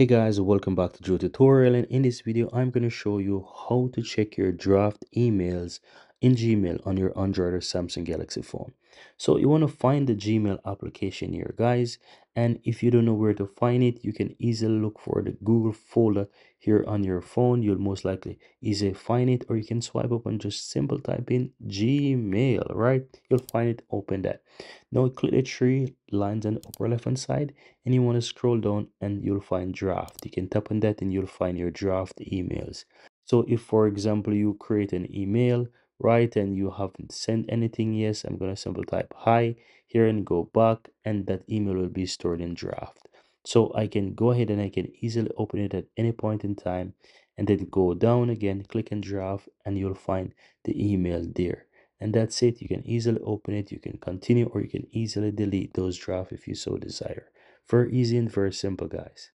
Hey guys, welcome back to Drew Tutorial. And in this video I'm going to show you how to check your draft emails in Gmail on your Android or Samsung Galaxy phone. So you want to find the Gmail application here guys and if you don't know where to find it you can easily look for the Google folder here on your phone. You'll most likely easily find it or you can swipe up and just simple type in Gmail, right? You'll find it, open that. Now click the three lines on the upper left hand side and you want to scroll down and you'll find draft. You can tap on that and you'll find your draft emails. So if for example you create an email, right, and you haven't sent anything yes, I'm gonna simply type hi here and go back and that email will be stored in draft. So I can go ahead and I can easily open it at any point in time and then go down again, click on draft and you'll find the email there. And that's it. You can easily open it you can continue or you can easily delete those drafts if you so desire. Very easy and very simple guys